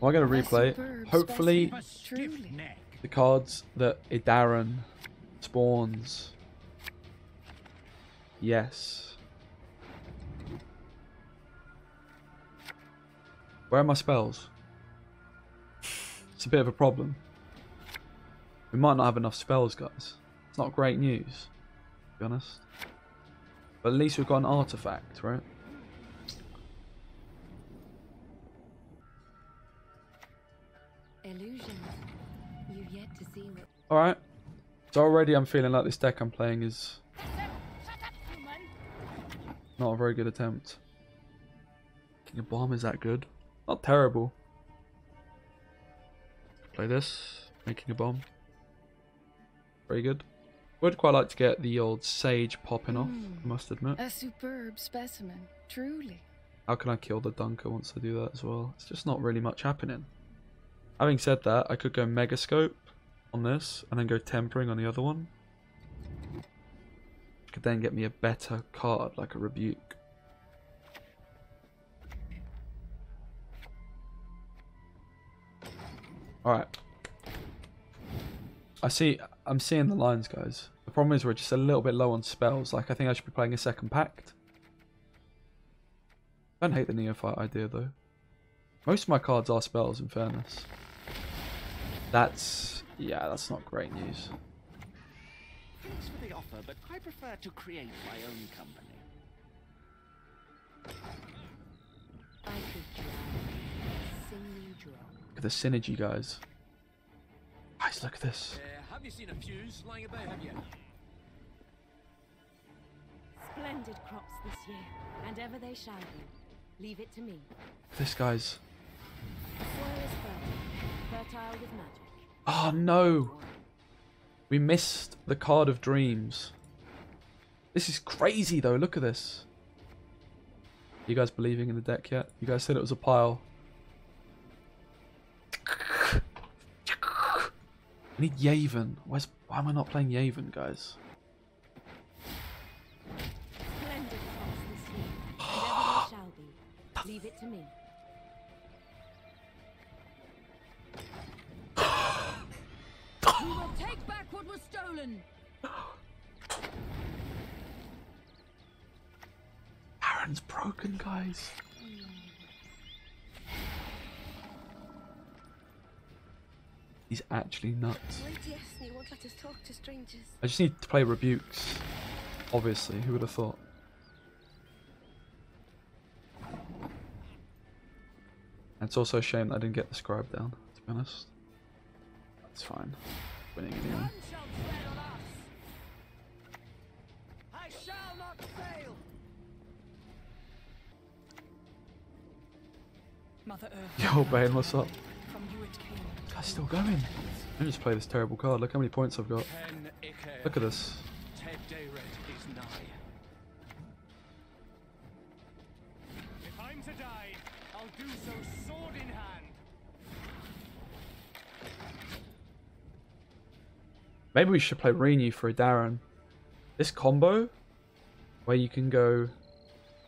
Am I going to replay? Hopefully, the cards that Idaran spawns. Yes. Where are my spells? It's a bit of a problem. We might not have enough spells, guys. It's not great news, to be honest. But at least we've got an artifact, right? Alright. So already I'm feeling like this deck I'm playing is not a very good attempt. King of Bomb is that good? Not terrible. Play this. Making a bomb. Very good. Would quite like to get the old Sage popping off, I hmm. must admit. A superb specimen. Truly. How can I kill the Dunker once I do that as well? It's just not really much happening. Having said that, I could go Megascope on this and then go Tempering on the other one. Could then get me a better card like a Rebuke. Alright. I see, I'm seeing the lines, guys. The problem is we're just a little bit low on spells. Like, I think I should be playing a second Pact. I don't hate the Neophyte idea, though. Most of my cards are spells, in fairness. That's... Yeah, that's not great news. Thanks for the offer, but I prefer to create my own company. I could drown. Sing you drop. Look at the synergy, guys. Guys, look at this. Uh, have you seen a fuse lying about, have you? Splendid crops this year, and ever they shall be. Leave it to me. This, guys. The soil is fertile, fertile with magic. Oh, no. We missed the Card of Dreams. This is crazy, though. Look at this. You guys believing in the deck yet? You guys said it was a pile. I need Yaevinn. Where's, why am I not playing Yaevinn, guys? Splendid this year, and ever they shall be. Leave it to me. What was stolen. Aaron's broken, guys. He's actually nuts. Why Destiny won't let us talk to strangers? I just need to play rebukes. Obviously, who would have thought? And it's also a shame that I didn't get the scribe down, to be honest. That's fine. Winning anyway. None shall tread on us. I shall not fail. Mother Earth, Yo, Bane, what's up? from you it came. Guy's still going. Let me just play this terrible card. Look how many points I've got. Look at this. Tedd Deireádh is nigh. If I'm to die, I'll do so sword in hand. Maybe we should play Renew for a Darren. This combo, where you can go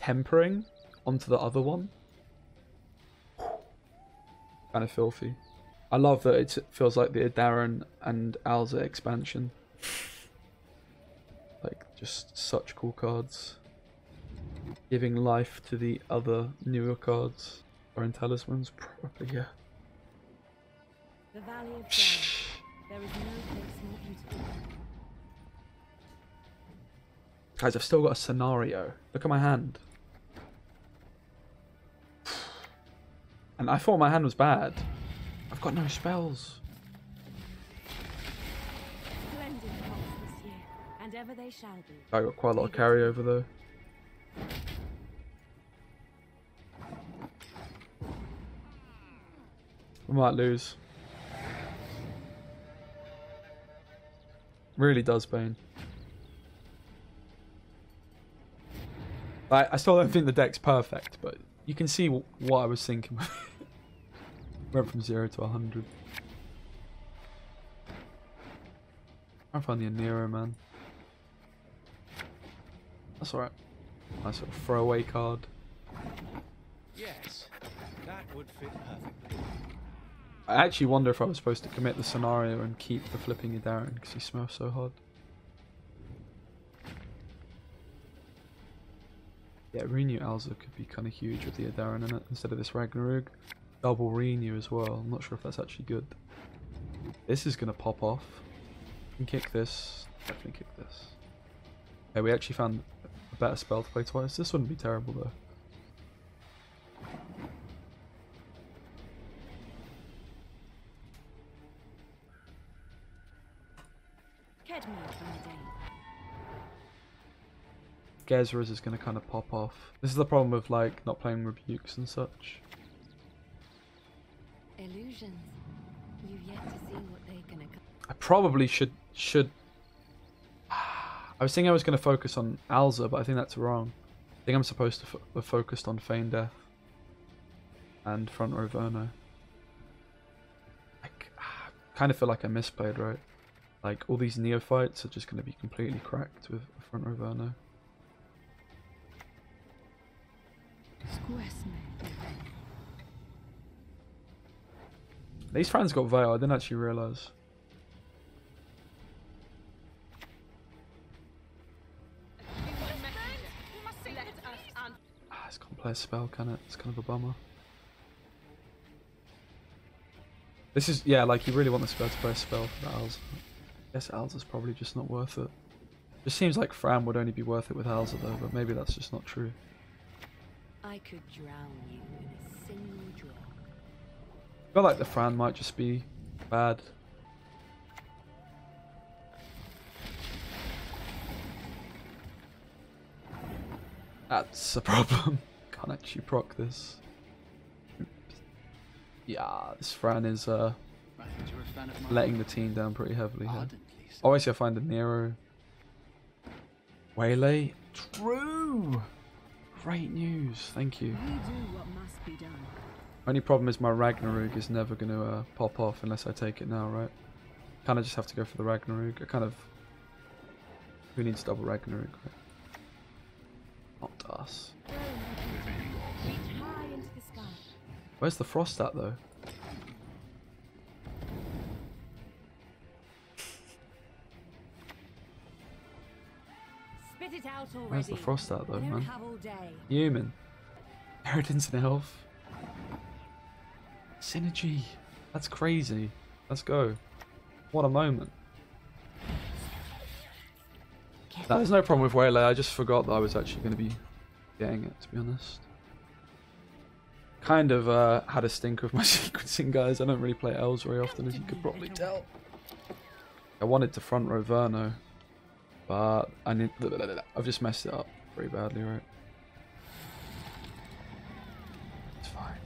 tempering onto the other one, kind of filthy. I love that it feels like the Darren and Alzur expansion. like, just such cool cards. Giving life to the other newer cards. Or in talismans, probably, yeah. The Valley of Giants. There is no place. Guys, I've still got a scenario. Look at my hand. And I thought my hand was bad. I've got no spells. I got quite a lot of carryover though. We might lose. Really does, Bane. I, I still don't think the deck's perfect, but you can see what I was thinking. Went from 0 to 100. I find the Nero, man. That's alright. Nice little throwaway card. Yes, that would fit perfectly. I actually wonder if I was supposed to commit the scenario and keep the flipping Ydarin because he smells so hard. Yeah, renew Alzur could be kind of huge with the Ydarin in it instead of this Ragnarok. Double renew as well. I'm not sure if that's actually good. This is gonna pop off. Can kick this. Definitely kick this. Okay, we actually found a better spell to play twice. This wouldn't be terrible though. Gezra's is going to kind of pop off. This is the problem with like not playing rebukes and such. Illusions. You've yet to see what they can accomplish. I probably should should. I was thinking I was going to focus on Alzur, but I think that's wrong. I think I'm supposed to have focused on Feign Death and Front Row Verno. I kind of feel like I misplayed, right? Like all these neophytes are just going to be completely cracked with Front Row Verno. These fans got Veil, I didn't actually realise. Ah, it's can't play a spell, can it? It's kind of a bummer. This is, yeah, like you really want the spell to play a spell for the Alzur. I guess Alzur's probably just not worth it. Just seems like Fran would only be worth it with Alzur though, but maybe that's just not true. I could drown you in a single drop. I feel like the Fran might just be bad. That's a problem. Can't actually proc this. Yeah, this Fran is uh, I thought you were a fan of mine. letting the team down pretty heavily here. Obviously, I find the Nero. Waylay. True! Great news, thank you. We do what must be done. Only problem is my Ragnarok is never going to uh, pop off unless I take it now, right? Kind of just have to go for the Ragnarok. I kind of... Who needs double Ragnarok, right? Not us. Reach high into the sky. Where's the Frost at, though? Spit it out already. Where's the Frost at, though, man? have all day. Human. Inheritance and elf. Synergy. That's crazy. Let's go. What a moment. No, there's no problem with Waylay. I just forgot that I was actually going to be getting it, to be honest. Kind of uh, had a stink with my sequencing, guys. I don't really play elves very often, as you could probably tell. I wanted to front row Verno, but I need. I've just messed it up pretty badly, right? It's fine.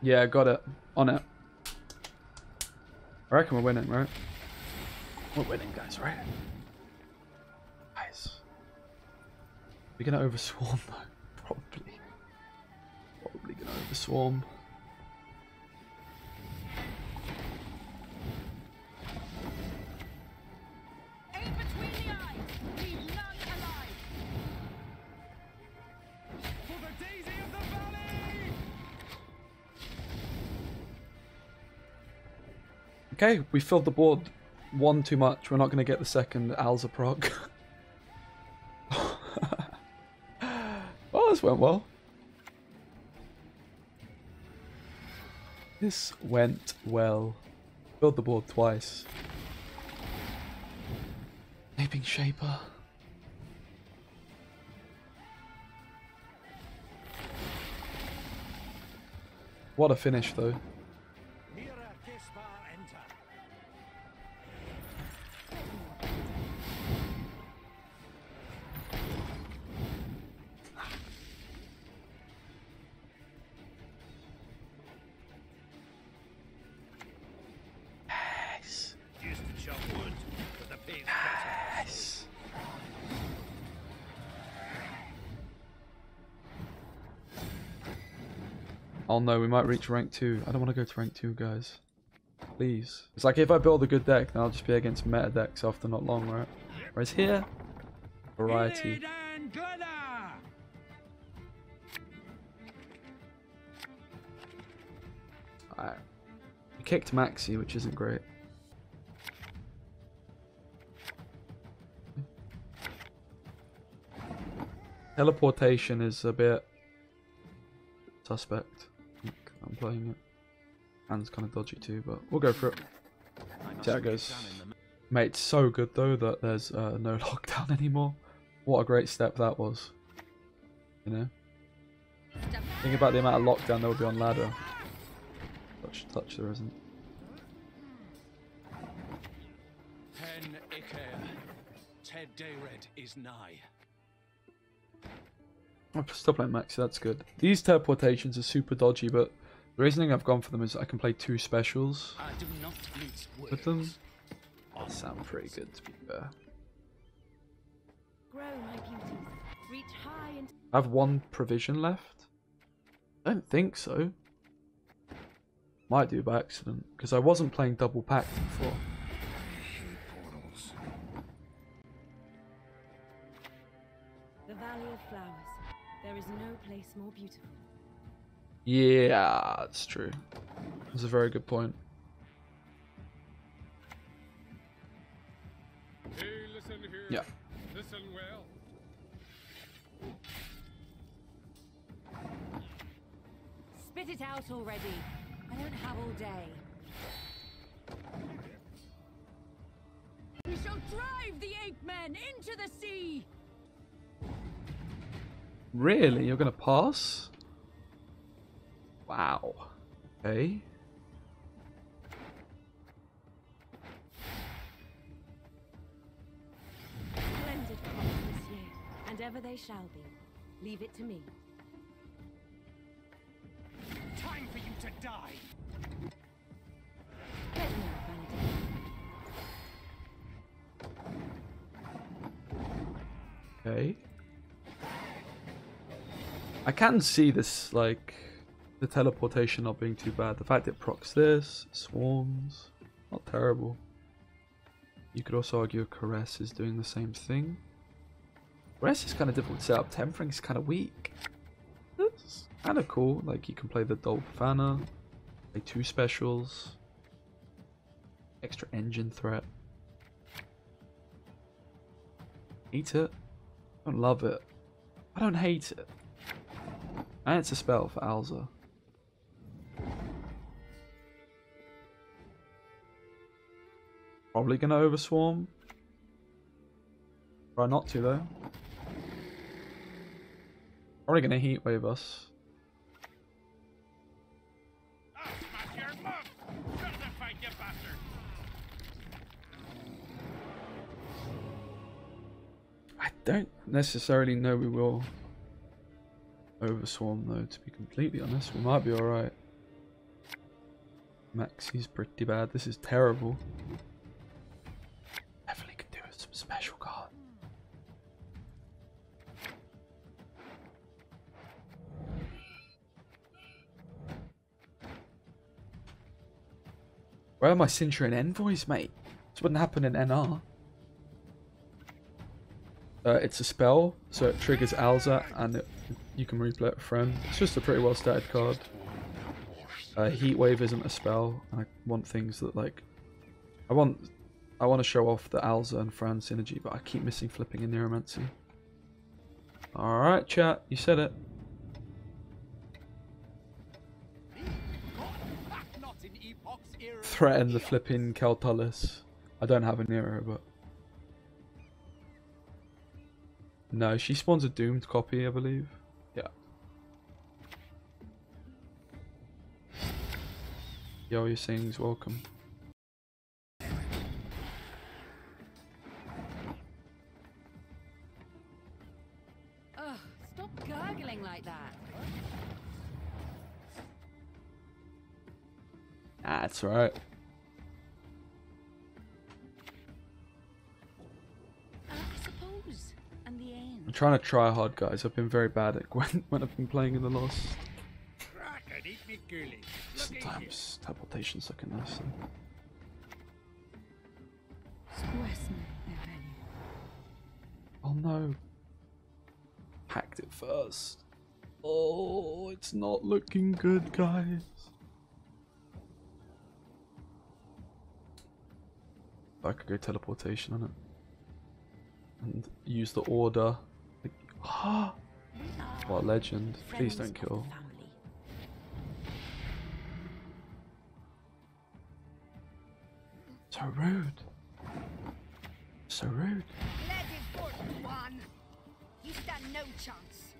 Yeah, got it. On it. I reckon we're winning, right? We're winning, guys, right? Guys. We're gonna overswarm, though. Probably. Probably gonna overswarm. Aim between the eyes. Leave none alive. For the daisy of the valley! Okay, we filled the board one too much. We're not gonna get the second Alzur proc. oh, this went well. This went well. Filled the board twice. Aping Shaper. What a finish, though. Oh no, we might reach rank 2. I don't want to go to rank 2, guys. Please. It's like if I build a good deck, then I'll just be against meta decks after not long, right? Whereas here, variety. Alright. We kicked Maxi, which isn't great. Teleportation is a bit suspect. I'm playing it. And it's kind of dodgy too, but we'll go for it. See how it goes. Mate, it's so good though that there's uh, no lockdown anymore. What a great step that was. You know? Think about the amount of lockdown there will be on ladder. Touch, touch there isn't. Iker. Tedd Deireádh is nigh. I'm still playing Maxi, that's good. These teleportations are super dodgy, but the reasoning I've gone for them is I can play two specials I do not with them. words. That sound pretty good to be fair. Grow, my. Reach high and I have one provision left? I don't think so. Might do by accident, because I wasn't playing double pack before. the Valley of Flowers. There is no place more beautiful. Yeah, that's true. That's a very good point. Hey, listen here. Yeah. Listen well. Spit it out already. I don't have all day. We shall drive the ape men into the sea. Really? You're gonna pass? Wow. Okay. Splendid crops this year, and ever they shall be. Leave it to me. Time for you to die. Get. Okay. I can see this, like, the teleportation not being too bad. The fact it procs this, swarms, not terrible. You could also argue Caress is doing the same thing. Caress is kind of difficult to set up. Tempering is kind of weak. It's kind of cool. Like, you can play the Dull Profana, play two specials, extra engine threat. Hate it. I Don't love it. I don't hate it. And it's a spell for Alzur. Probably gonna overswarm. Try not to though. Probably gonna heatwave us. I don't necessarily know we will overswarm though, to be completely honest. We might be alright. Maxi's pretty bad. This is terrible. Special card. Where are my Centurion envoys, mate? This wouldn't happen in NR. Uh, it's a spell, so it triggers Alzur, and it, you can replay it with friend. It's just a pretty well stated card. Uh, Heat Wave isn't a spell, I want things that like, I want, I want to show off the Alzur and Fran synergy, but I keep missing flipping in Neuromancy. All right, chat, you said it. Threaten the flipping Keltullis. I don't have a Nero, but no, she spawns a doomed copy, I believe. Yeah. Yo, you're saying he's welcome. That's right. I suppose. And the end. I'm trying to try hard, guys. I've been very bad at Gwent when I've been playing in the Lost. Crack and eat me, girlie. Look at. Sometimes teleportation's looking nice. though. Squesne, Evelyn. Oh no. Hacked it first. Oh, it's not looking good, guys. I could go teleportation on it. And use the order. Ah! What a legend. Please don't kill. So rude. So rude. Let. You stand no chance.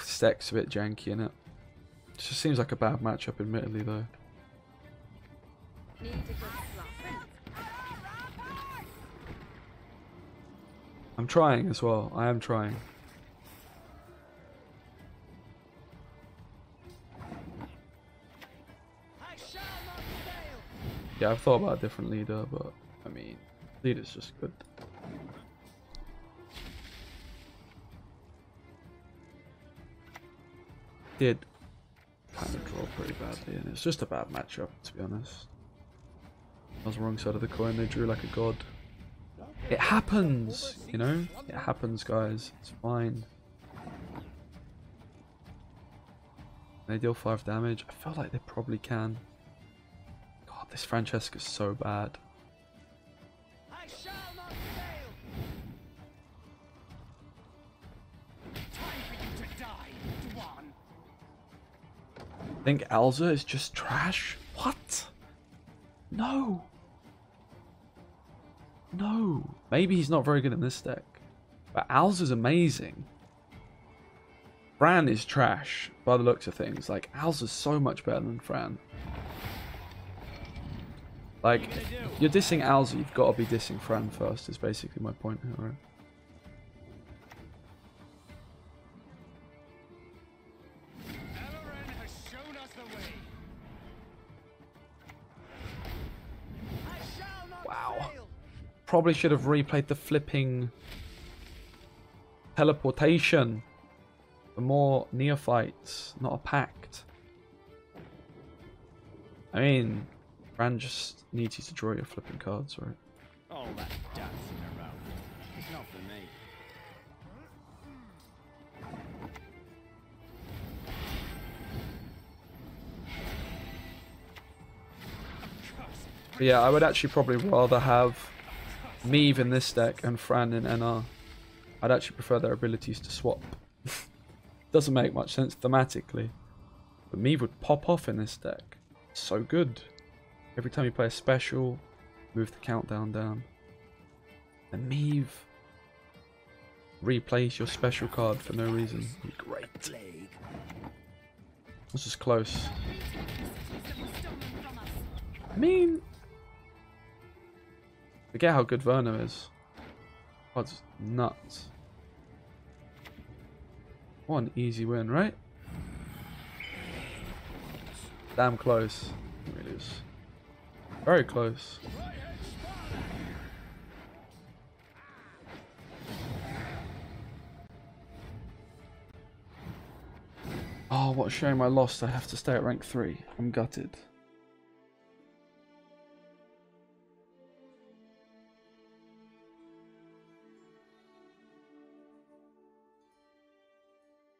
Stack's a bit janky in it. Just seems like a bad matchup, admittedly, though. I'm trying as well. I am trying. Yeah, I've thought about a different leader, but I mean, leader's just good. Did kind of draw pretty badly, and it's just a bad matchup, to be honest. I was wrong side of the coin, they drew like a god. It happens, you know? It happens, guys. It's fine. They deal 5 damage. I feel like they probably can. God, this Francesca's so bad. I shall not fail. Time for you to die, Dwan. Think Alzur is just trash? What? No. No. Maybe he's not very good in this deck. But Alzur's amazing. Fran is trash by the looks of things. Like, Alzur's so much better than Fran. Like, you're dissing Alzur, you've got to be dissing Fran first, is basically my point here, right? Has shown us the way. Probably should have replayed the flipping teleportation for more neophytes, not a pact. I mean, Fran just needs you to draw your flipping cards, right? All that dancing around. It's not for me. But yeah, I would actually probably rather have Meve in this deck and Fran in NR. I'd actually prefer their abilities to swap. Doesn't make much sense thematically. But Meve would pop off in this deck. So good. Every time you play a special, move the countdown down. And Meve. Replace your special card for no reason. Great. This is close. I mean, forget how good Werner is. God's nuts. What an easy win, right? Damn close. It is. Very close. Oh, what a shame I lost. I have to stay at rank 3. I'm gutted.